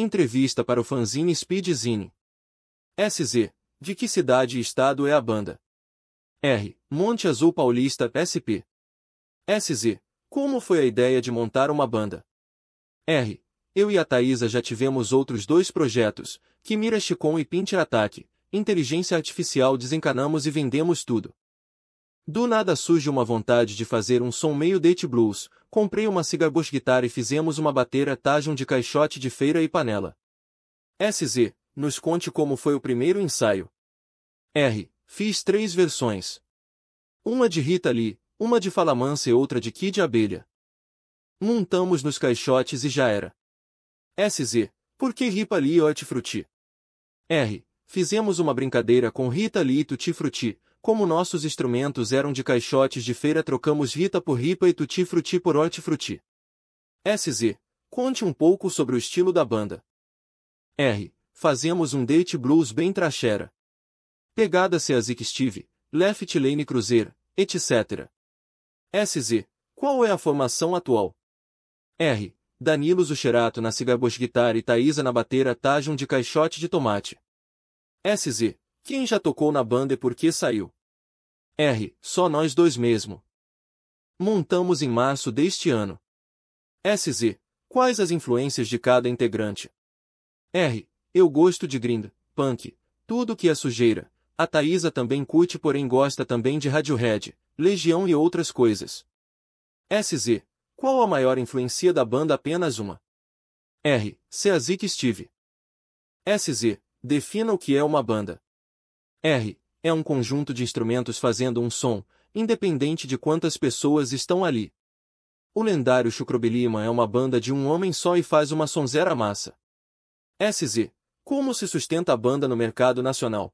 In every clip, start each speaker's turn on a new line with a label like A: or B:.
A: Entrevista para o fanzine Speedzine. SZ. De que cidade e estado é a banda? R. Monte Azul Paulista, SP. SZ. Como foi a ideia de montar uma banda? R. Eu e a Thaisa já tivemos outros dois projetos, Kimira Chicon e Pinter Ataque, inteligência artificial desencanamos e vendemos tudo. Do nada surge uma vontade de fazer um som meio date blues, comprei uma cigarbox guitarra e fizemos uma bateira tajam de caixote de feira e panela. SZ, nos conte como foi o primeiro ensaio. R, fiz três versões. Uma de Rita Lee, uma de Falamansa e outra de Kid Abelha. Montamos nos caixotes e já era. SZ, por que Ripa Lee e Hortifruti? R, fizemos uma brincadeira com Rita Lee e Tutti Frutti, como nossos instrumentos eram de caixotes de feira trocamos Rita por Ripa e Tutti Frutti por Hortifruti. SZ, conte um pouco sobre o estilo da banda. R, fazemos um date blues bem trachera. Pegada se a Zik Steve, Left Lane Cruzeiro, etc. SZ, qual é a formação atual? R, Danilo Zucherato na cigarbos guitarra e Thaisa na bateira Tajam de caixote de tomate. SZ, quem já tocou na banda e por que saiu? R, só nós dois mesmo. Montamos em março deste ano. SZ, quais as influências de cada integrante? R, eu gosto de grind, punk, tudo que é sujeira. A Thaisa também curte porém gosta também de Radiohead, Legião e outras coisas. SZ, qual a maior influência da banda apenas uma? R. Seazik Steve. SZ, defina o que é uma banda. R. É um conjunto de instrumentos fazendo um som, independente de quantas pessoas estão ali. O lendário Chucrobilima é uma banda de um homem só e faz uma sonzera massa. SZ. Como se sustenta a banda no mercado nacional?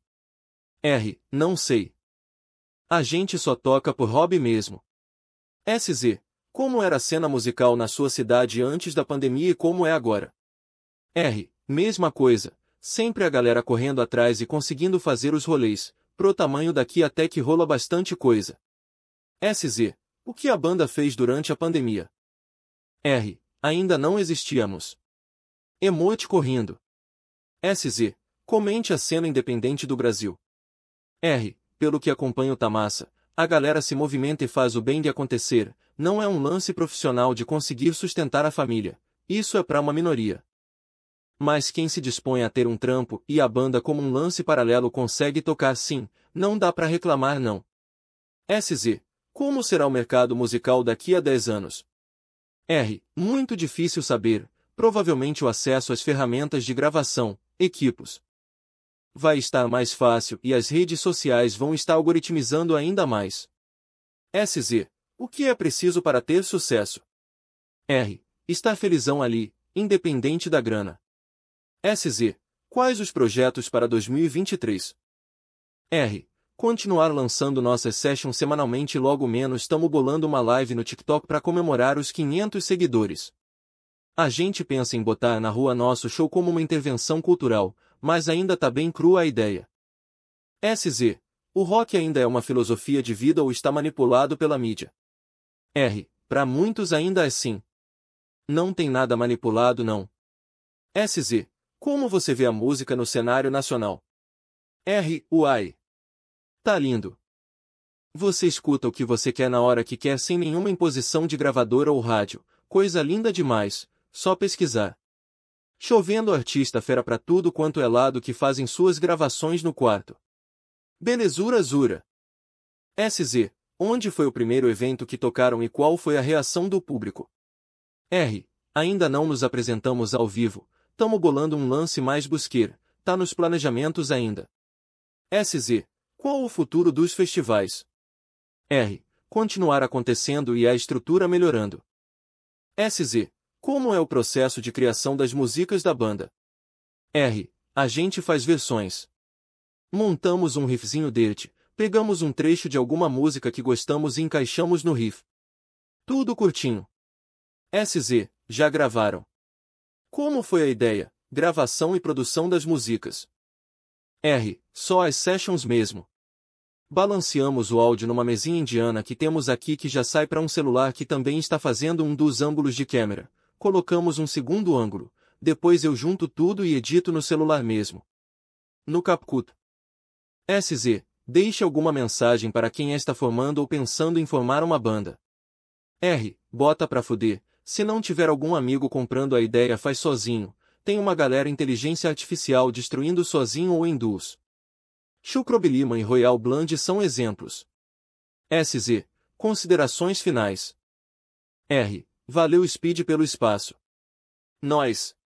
A: R. Não sei. A gente só toca por hobby mesmo. SZ. Como era a cena musical na sua cidade antes da pandemia e como é agora? R. Mesma coisa. Sempre a galera correndo atrás e conseguindo fazer os rolês, pro tamanho daqui até que rola bastante coisa. SZ. O que a banda fez durante a pandemia? R. Ainda não existíamos. Emote correndo. SZ. Comente a cena independente do Brasil. R. Pelo que acompanho Tamassa, a galera se movimenta e faz o bem de acontecer, não é um lance profissional de conseguir sustentar a família. Isso é para uma minoria. Mas quem se dispõe a ter um trampo e a banda como um lance paralelo consegue tocar sim, não dá para reclamar não. SZ. Como será o mercado musical daqui a 10 anos? R. Muito difícil saber, provavelmente o acesso às ferramentas de gravação, equipos. Vai estar mais fácil e as redes sociais vão estar algoritmizando ainda mais. SZ. O que é preciso para ter sucesso? R. Estar felizão ali, independente da grana. SZ. Quais os projetos para 2023? R. Continuar lançando nossas sessions semanalmente e logo menos estamos bolando uma live no TikTok para comemorar os 500 seguidores. A gente pensa em botar na rua nosso show como uma intervenção cultural, mas ainda tá bem crua a ideia. SZ. O rock ainda é uma filosofia de vida ou está manipulado pela mídia? R. Para muitos ainda é sim. Não tem nada manipulado não. SZ. Como você vê a música no cenário nacional? R. Uai. Tá lindo. Você escuta o que você quer na hora que quer sem nenhuma imposição de gravadora ou rádio. Coisa linda demais. Só pesquisar. Chovendo artista fera pra tudo quanto é lado que fazem suas gravações no quarto. Belezura Zura. SZ. Onde foi o primeiro evento que tocaram e qual foi a reação do público? R. Ainda não nos apresentamos ao vivo, Tamo bolando um lance mais busqueiro, tá nos planejamentos ainda. SZ. Qual o futuro dos festivais? R. Continuar acontecendo e a estrutura melhorando. SZ. Como é o processo de criação das músicas da banda? R. A gente faz versões. Montamos um riffzinho dele, pegamos um trecho de alguma música que gostamos e encaixamos no riff. Tudo curtinho. SZ. Já gravaram. Como foi a ideia, gravação e produção das músicas? R. Só as sessions mesmo. Balanceamos o áudio numa mesinha indiana que temos aqui que já sai para um celular que também está fazendo um dos ângulos de câmera. Colocamos um segundo ângulo, depois eu junto tudo e edito no celular mesmo. No CapCut. SZ, deixe alguma mensagem para quem está formando ou pensando em formar uma banda. R, bota pra fuder, se não tiver algum amigo comprando a ideia faz sozinho, tem uma galera inteligência artificial destruindo sozinho ou duos. Chucrobilima e Royal Blend são exemplos. SZ. Considerações finais. R. Valeu Speed pelo espaço. Nós,